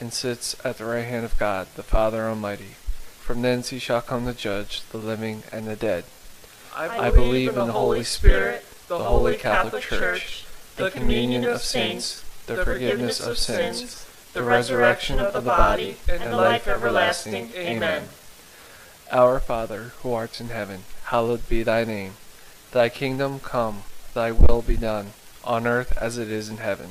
and sits at the right hand of God, the Father Almighty. From thence he shall come to judge the living and the dead. I believe in the Holy Spirit, the holy Catholic Church, the communion of saints, the forgiveness of sins, the resurrection of the body, and life everlasting. Amen. Our Father, who art in heaven, hallowed be thy name. Thy kingdom come, thy will be done, on earth as it is in heaven.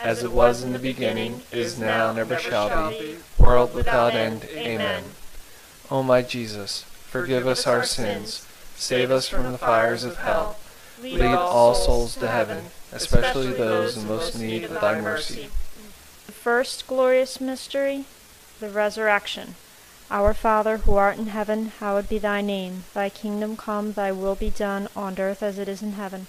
as it was in the beginning, is now, and ever shall be, world without end. Amen. O my Jesus, forgive us our sins, save us from the fires of hell, lead all souls to heaven, especially those in most need of thy mercy. The first glorious mystery, the resurrection. Our Father, who art in heaven, hallowed be thy name. Thy kingdom come, thy will be done, on earth as it is in heaven.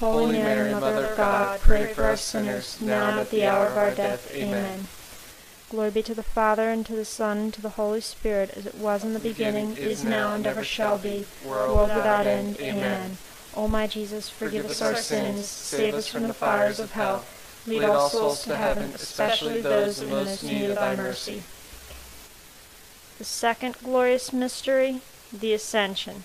Holy Mary, Mother of God, pray for us sinners, now and at the hour of our death. Amen. Glory be to the Father, and to the Son, and to the Holy Spirit, as it was in the beginning, is now, and ever shall be, world without end. Amen. O my Jesus, forgive us our sins, save us from the fires of hell, lead all souls to heaven, especially those in most need of thy mercy. The second glorious mystery, the Ascension.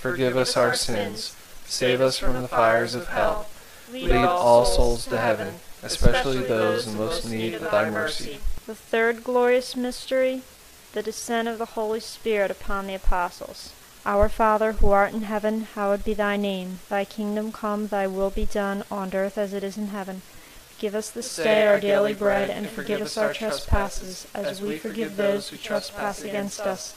forgive us our sins, save us from the fires of hell, lead all souls to heaven, especially those in most need of thy mercy. The third glorious mystery, the descent of the Holy Spirit upon the apostles. Our Father, who art in heaven, hallowed be thy name. Thy kingdom come, thy will be done, on earth as it is in heaven. Give us this day our daily bread, and forgive us our trespasses, as we forgive those who trespass against us.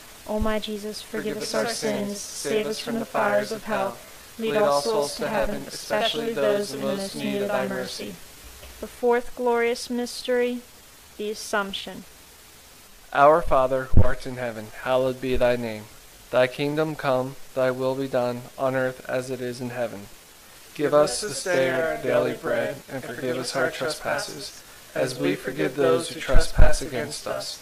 O my Jesus, forgive us our sins, save us from the fires of hell. Lead all souls to heaven, especially those in most need of thy mercy. The fourth glorious mystery, the Assumption. Our Father, who art in heaven, hallowed be thy name. Thy kingdom come, thy will be done, on earth as it is in heaven. Give us this day our daily bread, and forgive us our trespasses, as we forgive those who trespass against us.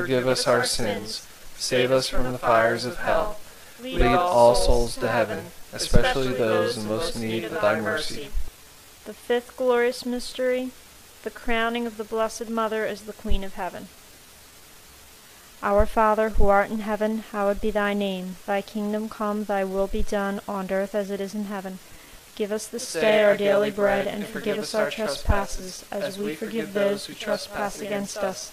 forgive us our sins, save us from the fires of hell, lead all souls to heaven, especially those in most need of thy mercy. The fifth glorious mystery, the crowning of the Blessed Mother as the Queen of Heaven. Our Father, who art in heaven, hallowed be thy name. Thy kingdom come, thy will be done, on earth as it is in heaven. Give us this day our daily bread, and forgive us our trespasses, as we forgive those who trespass against us.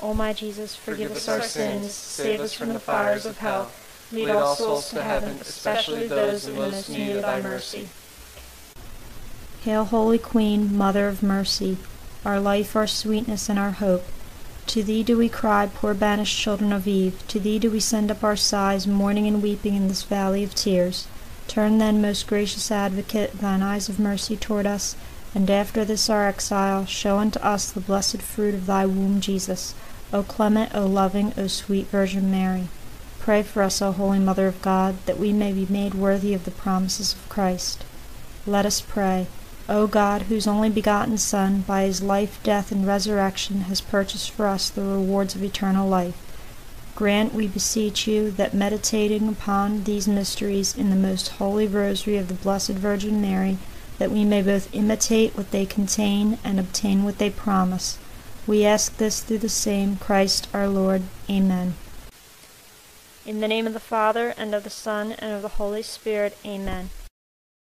O my Jesus, forgive us our sins, save us from the fires of hell. Lead all souls to heaven, especially those in most need of thy mercy. Hail, Holy Queen, Mother of Mercy, our life, our sweetness, and our hope. To thee do we cry, poor banished children of Eve. To thee do we send up our sighs, mourning and weeping in this valley of tears. Turn then, most gracious Advocate, thine eyes of mercy toward us, and after this our exile, show unto us the blessed fruit of thy womb, Jesus. O clement, O loving, O sweet Virgin Mary. Pray for us, O Holy Mother of God, that we may be made worthy of the promises of Christ. Let us pray. O God, whose only begotten Son, by his life, death, and resurrection, has purchased for us the rewards of eternal life, grant, we beseech you, that meditating upon these mysteries in the most holy rosary of the Blessed Virgin Mary, that we may both imitate what they contain and obtain what they promise. We ask this through the same Christ our Lord. Amen. In the name of the Father, and of the Son, and of the Holy Spirit. Amen.